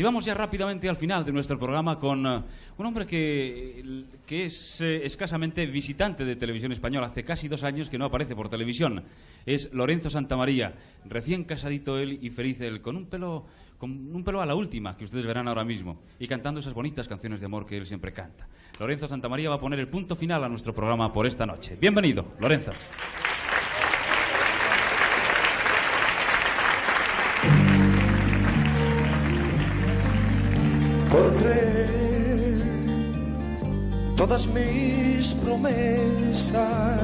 Y vamos ya rápidamente al final de nuestro programa con eh, un hombre que, que es eh, escasamente visitante de televisión española. Hace casi dos años que no aparece por televisión. Es Lorenzo Santamaría, recién casadito él y feliz él, con un pelo, con un pelo a la última, que ustedes verán ahora mismo, y cantando esas bonitas canciones de amor que él siempre canta. Lorenzo Santamaría va a poner el punto final a nuestro programa por esta noche. Bienvenido, Lorenzo. Por creer todas mis promesas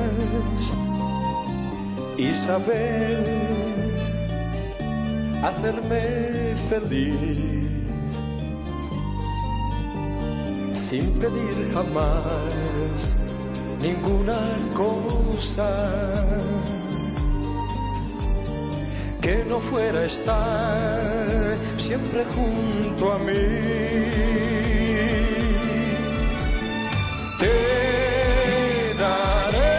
y saber hacerme feliz sin pedir jamás ninguna cosa que no fuera estar siempre junto a mí. Te daré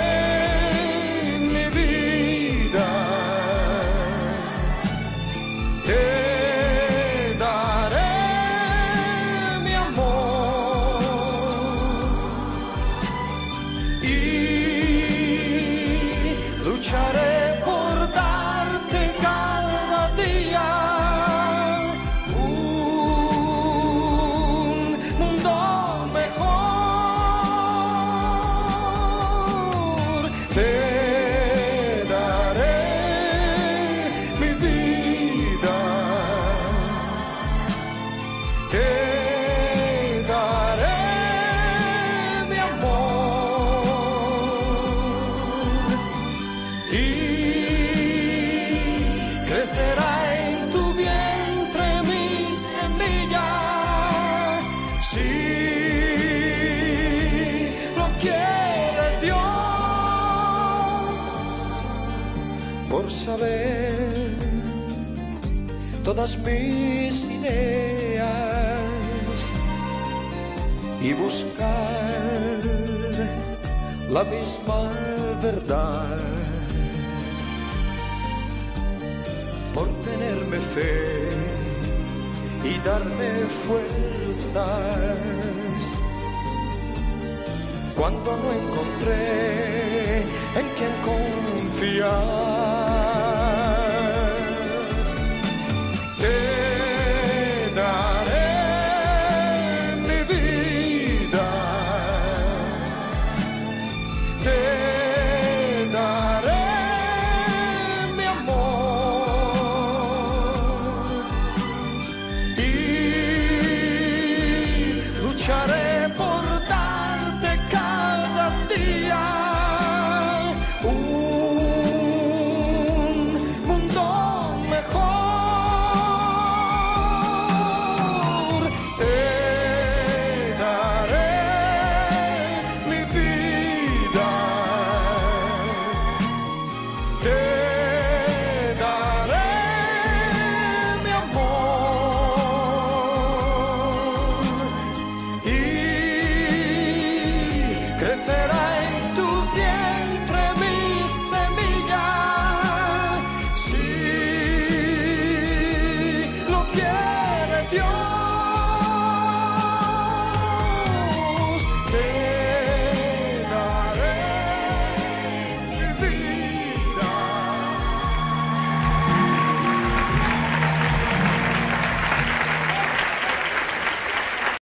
mi vida. Te daré mi amor. Y lucharé por saber todas mis ideas y buscar la misma verdad por tenerme fe y darme fuerzas cuando no encontré en quien confiar.